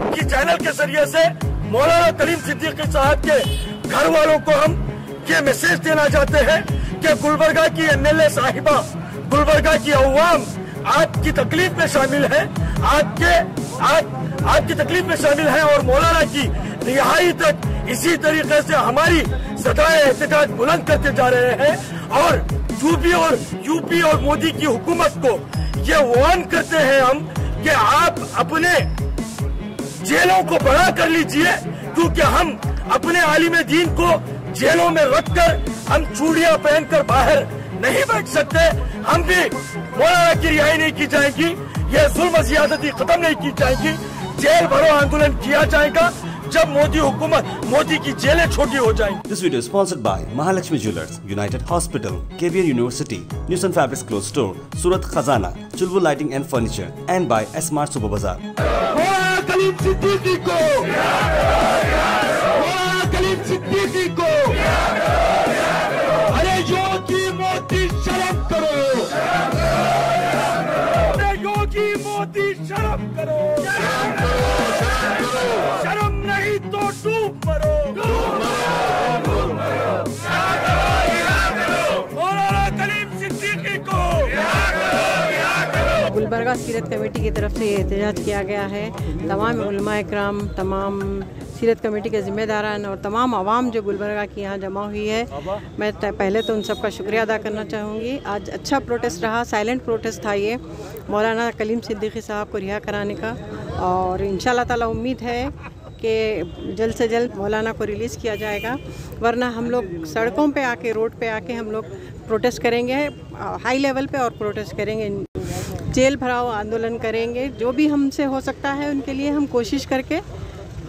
आपकी चैनल के ज़रिए से मौलाना करीम सिद्दीकी साहब के घर वालों को हम ये मैसेज देना चाहते हैं कि गुलबर्गा की एमएलए साहिबा, गुलबर्गा की अवाम आपकी तकलीफ़ में शामिल है, आपके, आप, आपकी तकलीफ़ में शामिल है और मौलाना की रिहाई तक इसी तरीके से हमारी सदाए एहतजाज बुलंद करते जा रहे हैं और यूपी और यूपी और मोदी की हुकूमत को ये वार्न करते हैं हम कि आप अपने जेलों को बड़ा कर लीजिए, क्योंकि हम अपने आलिम दीन को जेलों में रख कर हम चूड़िया पहनकर बाहर नहीं बैठ सकते। हम भी मौलाना की रिहाई नहीं की जाएगी, यह जुल्म जियादती खत्म नहीं की जाएगी। जेल भरो, आंदोलन किया जाएगा, जब मोदी हुकूमत, मोदी की जेलें छोटी हो जाएँगी। This video sponsored by Mahalaxmi jewellers united hospital caviar university Newson fabrics cloth store Surat Khazana Chulbul lighting and furniture and by smart super Bazaar Kalim Siddiqui को मौलाना कलीम सिद्दीकी को अरे योगी मोदी शर्म करो। अरे योगी मोदी शर्म करो। गुलबर्गा सीरत कमेटी की तरफ़ से ये एहतजाज किया गया है। तमाम कराम तमाम सीरत कमेटी के ज़िम्मेदारान और तमाम आवाम जो गुलबर्गा की यहाँ जमा हुई है, मैं पहले तो उन सबका शुक्रिया अदा करना चाहूँगी। आज अच्छा प्रोटेस्ट रहा, साइलेंट प्रोटेस्ट था ये, मौलाना कलीम सिद्दीकी साहब को रिहा कराने का। और इन ताला उम्मीद है कि जल्द से जल्द मौलाना को रिलीज़ किया जाएगा, वरना हम लोग सड़कों पे आके, रोड पे आके हम लोग प्रोटेस्ट करेंगे, हाई लेवल पे और प्रोटेस्ट करेंगे। जेल भराओ आंदोलन करेंगे। जो भी हमसे हो सकता है, उनके लिए हम कोशिश करके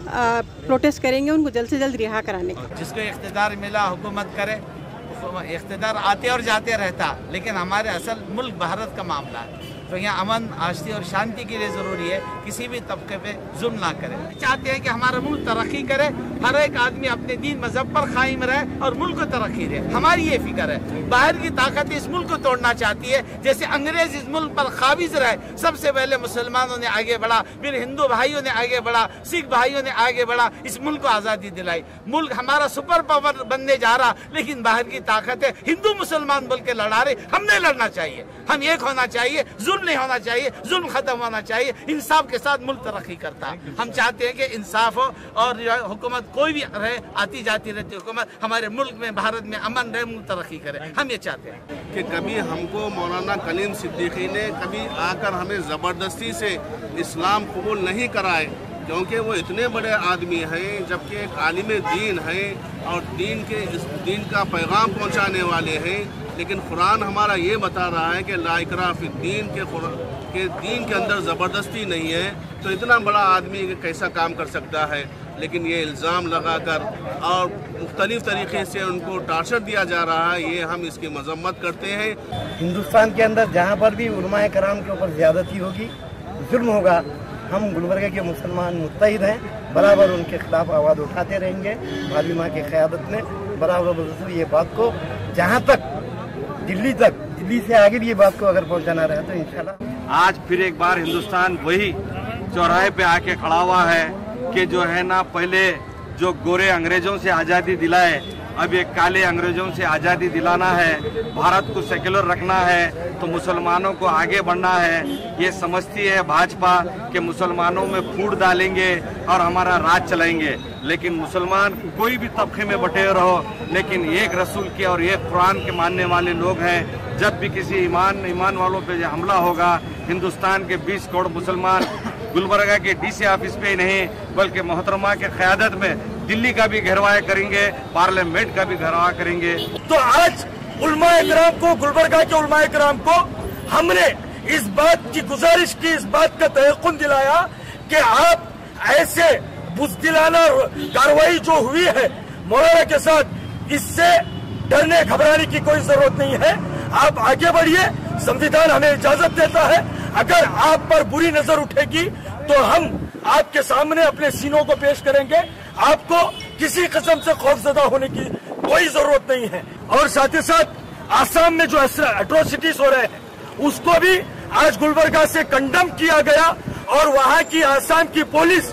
प्रोटेस्ट करेंगे, उनको जल्द से जल्द रिहा कराने का। जिसको इकतदार मिला, हुकूमत करे इकतदार आते और जाते रहता, लेकिन हमारे असल मुल्क भारत का मामला है। तो यहाँ अमन आश्ती और शांति के लिए ज़रूरी है, किसी भी तबके पे जुल्म ना करे। चाहते हैं कि हमारा मुल्क तरक्की करे, हर एक आदमी अपने दीन मज़हब पर कायम रहे और मुल्क को तरक्की दे। हमारी ये फ़िक्र है, बाहर की ताकत इस मुल्क को तोड़ना चाहती है, जैसे अंग्रेज़ इस मुल्क पर काबिज रहे। सबसे पहले मुसलमानों ने आगे बढ़ा, फिर हिंदू भाइयों ने आगे बढ़ा, सिख भाइयों ने आगे बढ़ा, इस मुल्क को आज़ादी दिलाई। मुल्क हमारा सुपर पावर बनने जा रहा, लेकिन बाहर की ताकत है। हिंदू मुसलमान बोल के लड़ा रहे, हमने लड़ना चाहिए। हम एक होना चाहिए, जुल्म नहीं होना चाहिए जुल्म खत्म होना चाहिए। इंसाफ के साथ मुल्क तरक्की करता। है हम चाहते हैं कि इंसाफ हो और हुकूमत कोई भी रहे आती जाती रहती हुकूमत हमारे मुल्क में भारत में अमन रहे मुल्क तरक्की करे। हम ये चाहते हैं। कि कभी हमको मौलाना कलीम सिद्दीकी ने कभी आकर हमें ज़बरदस्ती से इस्लाम कबूल नहीं कराए क्योंकि वो इतने बड़े आदमी हैं जबकि एक आलिम दीन हैं और दीन के इस दीन का पैगाम पहुँचाने वाले हैं। लेकिन कुरान हमारा ये बता रहा है कि दीन के के दीन के अंदर ज़बरदस्ती नहीं है तो इतना बड़ा आदमी कैसा काम कर सकता है? लेकिन ये इल्ज़ाम लगाकर और मुख्तलिफ़ तरीके से उनको टार्चर दिया जा रहा है, ये हम इसकी मजम्मत करते हैं। हिंदुस्तान के अंदर जहाँ पर भी उलमाए कराम के ऊपर ज्यादती होगी, जुल्म होगा, हम गुलबर्गा के मुसलमान मुतहद हैं, बराबर उनके खिलाफ आवाज़ उठाते रहेंगे भाभी माँ की क़्यादत में बराबर ये बात को जहाँ तक दिल्ली तक। दिल्ली से आगे भी ये बात को अगर पहुंचाना रहे तो इंशाल्लाह। आज फिर एक बार हिंदुस्तान वही चौराहे पे आके खड़ा हुआ है कि जो है ना, पहले जो गोरे अंग्रेज़ों से आज़ादी दिलाए अब ये काले अंग्रेज़ों से आज़ादी दिलाना है, भारत को सेक्युलर रखना है तो मुसलमानों को आगे बढ़ना है। ये समझती है भाजपा कि मुसलमानों में फूट डालेंगे और हमारा राज चलाएँगे। लेकिन मुसलमान कोई भी तबके में बटे रहो, लेकिन एक रसूल के और एक कुरान के मानने वाले लोग हैं। जब भी किसी ईमान ईमान वालों पे हमला होगा, हिंदुस्तान के 20 करोड़ मुसलमान गुलबर्गा के डीसी ऑफ़िस पे ही नहीं, बल्कि मोहतरमा के क्यादत में दिल्ली का भी घेरवाया करेंगे, पार्लियामेंट का भी घेरवा करेंगे। तो आज उलमाए कराम को, गुलबर्गा के उलमाए कराम को हमने इस बात की गुजारिश की, इस बात का तयकुन दिलाया कि आप ऐसे बुजदिलाना कार्रवाई जो हुई है मौलाना के साथ, इससे डरने, घबराने की कोई ज़रूरत नहीं है। आप आगे बढ़िए, संविधान हमें इजाज़त देता है। अगर आप पर बुरी नज़र उठेगी तो हम आपके सामने अपने सीनों को पेश करेंगे। आपको किसी किस्म से खौफजदा होने की कोई ज़रूरत नहीं है। और साथ ही साथ, आसाम में जो एट्रोसिटीज हो रहे हैं, उसको भी आज गुलबर्गा से कंडम किया गया और वहाँ की आसाम की पुलिस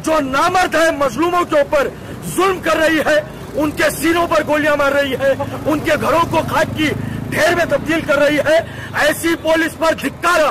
जो नामर्द है, मजलूमों के ऊपर जुल्म कर रही है, उनके सीनों पर गोलियाँ मार रही है, उनके घरों को खाक की ढेर में तब्दील कर रही है। ऐसी पुलिस पर धिक्कारा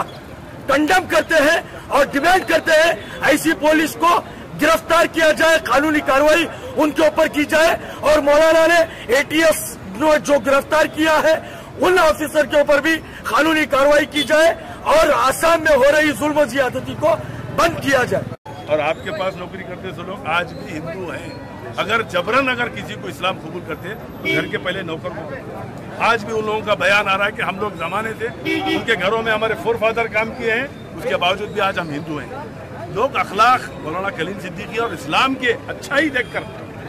कंडम करते हैं और डिमांड करते हैं, ऐसी पुलिस को गिरफ़्तार किया जाए, कानूनी कार्रवाई उनके ऊपर की जाए। और मौलाना ने एटीएस ने जो गिरफ़्तार किया है, उन ऑफिसर के ऊपर भी कानूनी कार्रवाई की जाए और आसाम में हो रही जुल्म ज्यादती को बंद किया जाए। और आपके पास नौकरी करते से लोग आज भी हिंदू हैं। अगर जबरन अगर किसी को इस्लाम कबूल करते तो घर के पहले नौकर को आज भी उन लोगों का बयान आ रहा है कि हम लोग जमाने थे, उनके घरों में हमारे फोर फादर काम किए हैं, उसके बावजूद भी आज हम हिंदू हैं। लोग अखलाक, मौलाना कलीम सिद्दीकी और इस्लाम के अच्छा ही देखकर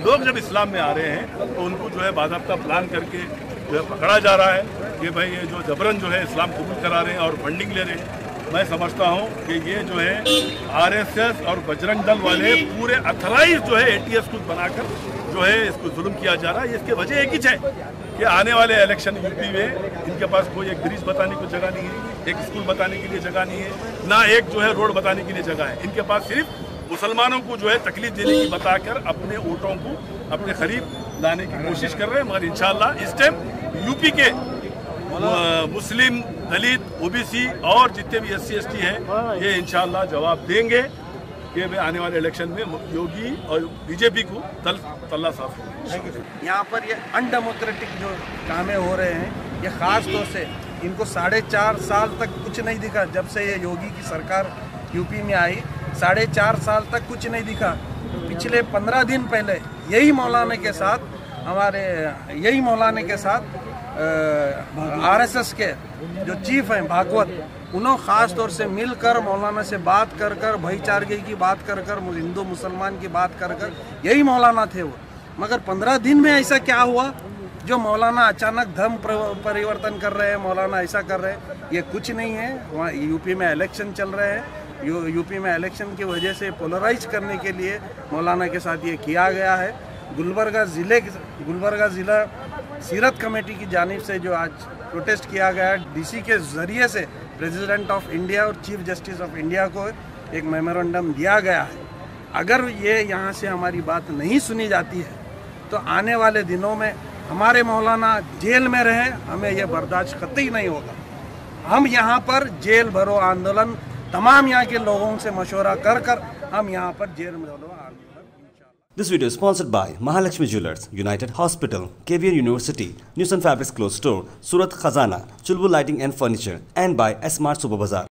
लोग जब इस्लाम में आ रहे हैं तो उनको जो है बाबा प्लान करके जो है पकड़ा जा रहा है कि भाई ये जो जबरन जो है इस्लाम कबूल करा रहे हैं और फंडिंग ले रहे हैं। मैं समझता हूँ कि ये जो है आरएसएस और बजरंग दल वाले पूरे अथराइज जो है एटीएस कुछ बनाकर जो है इसको जुल्म किया जा रहा है। इसके वजह एक ही है। कि आने वाले इलेक्शन यूपी में इनके पास कोई एक ब्रिज बताने को जगह नहीं है, एक स्कूल बताने के लिए जगह नहीं है, ना एक जो है रोड बताने के लिए जगह है। इनके पास सिर्फ़ मुसलमानों को जो है तकलीफ़ देने की बताकर अपने वोटों को अपने करीब लाने की कोशिश कर रहे हैं। मगर इंशाल्लाह इस टाइम यूपी के मुस्लिम दलित, ओबीसी और जितने भी एस सी हैं, ये इंशाल्लाह जवाब देंगे। कि वे आने वाले इलेक्शन में योगी और बीजेपी को तल तल्ला साफ़ हो यहाँ पर ये अनडेमोक्रेटिक जो कामें हो रहे हैं, ये ख़ास तौर से इनको साढ़े चार साल तक कुछ नहीं दिखा जब से ये योगी की सरकार यूपी में आई। साढ़े चार साल तक कुछ नहीं दिखा। पिछले पंद्रह दिन पहले यही मौलाना के साथ, हमारे, यही मौलाना के साथ आरएसएस के जो चीफ हैं, भागवत उन्होंने ख़ास तौर से मिलकर, मौलाना से बात कर कर, भाईचारगी की बात कर कर हिंदू मुसलमान की बात कर कर, यही मौलाना थे वो। मगर पंद्रह दिन में ऐसा क्या हुआ? जो मौलाना अचानक धर्म परिवर्तन कर रहे हैं, मौलाना ऐसा कर रहे हैं, ये कुछ नहीं है। वहाँ यूपी में इलेक्शन चल रहे हैं। यू यूपी में इलेक्शन की वजह से पोलराइज करने के लिए मौलाना के साथ ये किया गया है। गुलबर्गा ज़िले गुलबर्गा ज़िला सीरत कमेटी की जानब से जो आज प्रोटेस्ट किया गया डीसी के ज़रिए से प्रेसिडेंट ऑफ़ इंडिया और चीफ जस्टिस ऑफ़ इंडिया को एक मेमोरेंडम दिया गया है। अगर ये यहाँ से हमारी बात नहीं सुनी जाती है तो आने वाले दिनों में हमारे मौलाना जेल में रहे, हमें यह बर्दाश्त कतई नहीं होगा। हम यहाँ पर जेल भरो आंदोलन तमाम यहाँ के लोगों से मशवरा कर कर हम यहाँ पर जेल में आंदोलन This video is sponsored by Mahalakshmi Jewelers, United Hospital, KVR University, News and Fabrics Clothes Store, Surat Khazana, Chulbul Lighting and Furniture, and by Smart Super Bazaar.